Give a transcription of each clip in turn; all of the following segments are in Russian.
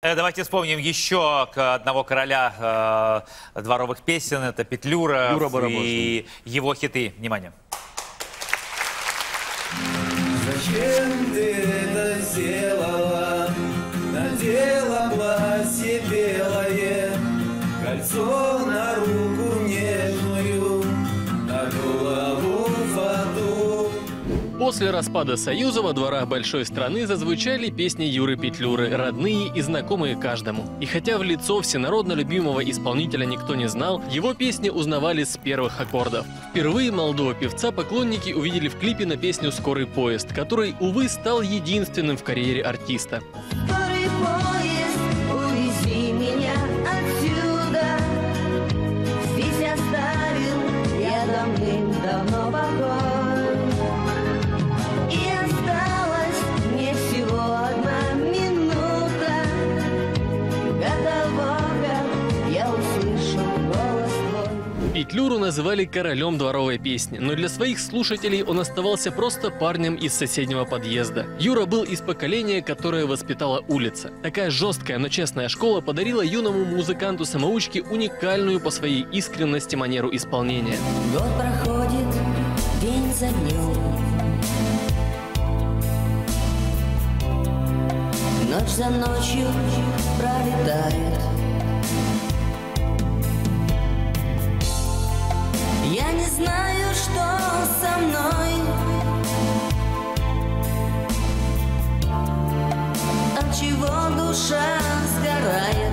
Э, Давайте вспомним еще к- одного короля э, дворовых песен. Это Петлюра и его хиты. Внимание. Зачем ты это сделала? После распада Союза во дворах большой страны зазвучали песни Юры Петлюры, родные и знакомые каждому. И хотя в лицо всенародно любимого исполнителя никто не знал, его песни узнавали с первых аккордов. Впервые молодого певца поклонники увидели в клипе на песню «Скорый поезд», который, увы, стал единственным в карьере артиста. Скорый поезд, Петлюру называли королем дворовой песни, но для своих слушателей он оставался просто парнем из соседнего подъезда. Юра был из поколения, которое воспитала улица. Такая жесткая, но честная школа подарила юному музыканту-самоучке уникальную по своей искренности манеру исполнения. Год проходит день за днем. Ночь за ночью пролетает. Душа сгорает.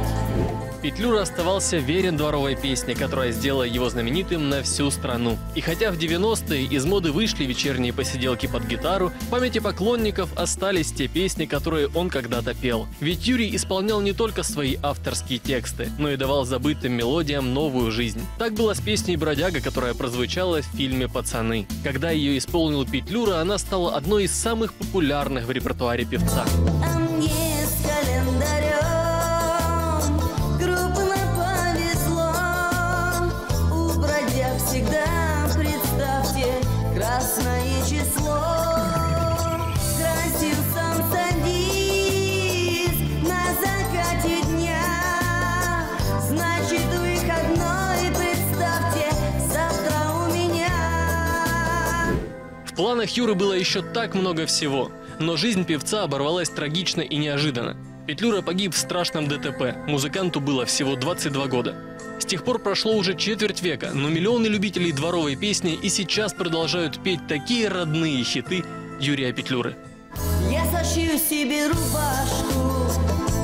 Петлюра оставался верен дворовой песне, которая сделала его знаменитым на всю страну. И хотя в 90-е из моды вышли вечерние посиделки под гитару, в памяти поклонников остались те песни, которые он когда-то пел. Ведь Юрий исполнял не только свои авторские тексты, но и давал забытым мелодиям новую жизнь. Так было с песней «Бродяга», которая прозвучала в фильме «Пацаны». Когда ее исполнил Петлюра, она стала одной из самых популярных в репертуаре певца. А красное число. В планах Юры было еще так много всего, но жизнь певца оборвалась трагично и неожиданно. Петлюра погиб в страшном ДТП, музыканту было всего 22 года. С тех пор прошло уже четверть века, но миллионы любителей дворовой песни и сейчас продолжают петь такие родные хиты Юрия Петлюры. Я себе рубашку